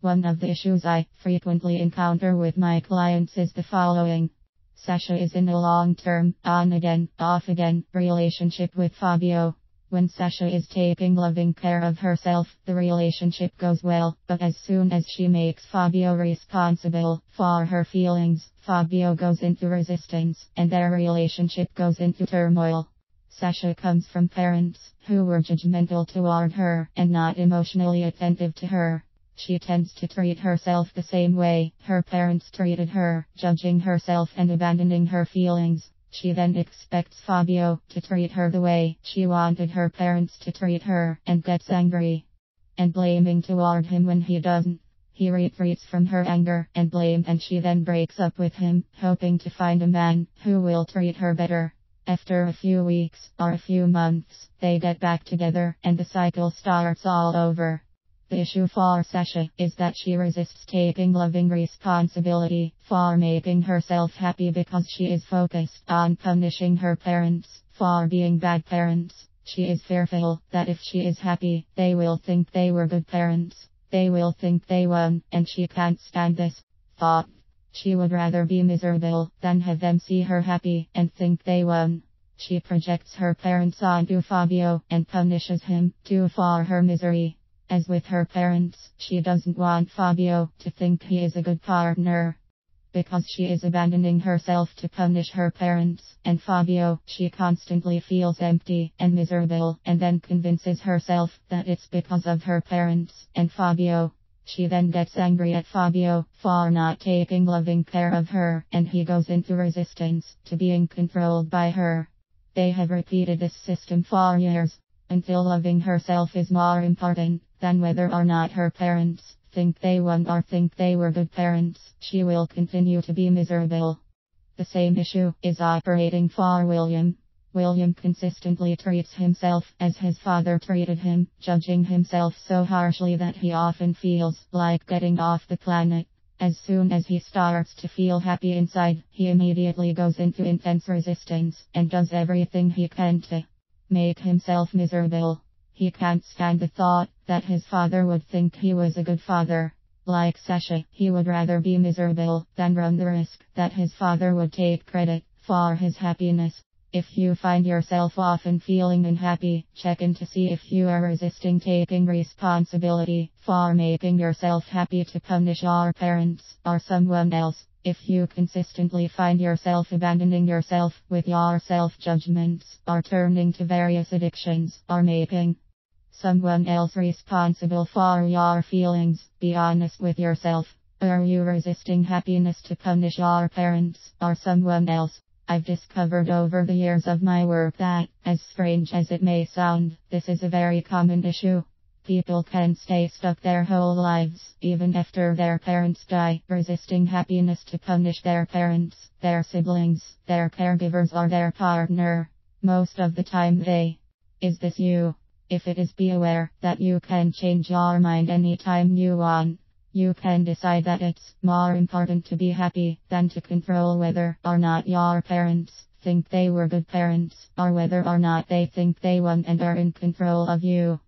One of the issues I frequently encounter with my clients is the following. Sasha is in a long term, on again, off again relationship with Fabio. When Sasha is taking loving care of herself, the relationship goes well, but as soon as she makes Fabio responsible for her feelings, Fabio goes into resistance, and their relationship goes into turmoil. Sasha comes from parents who were judgmental toward her and not emotionally attentive to her. She tends to treat herself the same way her parents treated her, judging herself and abandoning her feelings. She then expects Fabio to treat her the way she wanted her parents to treat her and gets angry and blaming toward him when he doesn't. He retreats from her anger and blame and she then breaks up with him, hoping to find a man who will treat her better. After a few weeks or a few months, they get back together and the cycle starts all over. The issue for Sasha is that she resists taking loving responsibility for making herself happy because she is focused on punishing her parents for being bad parents. She is fearful that if she is happy, they will think they were good parents. They will think they won, and she can't stand this thought. She would rather be miserable than have them see her happy and think they won. She projects her parents onto Fabio and punishes him to for her misery. As with her parents, she doesn't want Fabio to think he is a good partner. Because she is abandoning herself to punish her parents and Fabio, she constantly feels empty and miserable and then convinces herself that it's because of her parents and Fabio. She then gets angry at Fabio for not taking loving care of her and he goes into resistance to being controlled by her. They have repeated this system for years until loving herself is more important than whether or not her parents think they won or think they were good parents, she will continue to be miserable. The same issue is operating for William. William consistently treats himself as his father treated him, judging himself so harshly that he often feels like getting off the planet. As soon as he starts to feel happy inside, he immediately goes into intense resistance and does everything he can to make himself miserable. He can't stand the thought that his father would think he was a good father. Like Sasha, he would rather be miserable than run the risk that his father would take credit for his happiness. If you find yourself often feeling unhappy, check in to see if you are resisting taking responsibility for making yourself happy to punish your parents or someone else. If you consistently find yourself abandoning yourself with your self judgments, or turning to various addictions, or making someone else responsible for your feelings. Be honest with yourself. Are you resisting happiness to punish your parents or someone else? I've discovered over the years of my work that, as strange as it may sound, this is a very common issue. People can stay stuck their whole lives, even after their parents die, resisting happiness to punish their parents, their siblings, their caregivers, or their partner. Most of the time they. Is this you? If it is, be aware that you can change your mind anytime you want. You can decide that it's more important to be happy than to control whether or not your parents think they were good parents, or whether or not they think they want and are in control of you.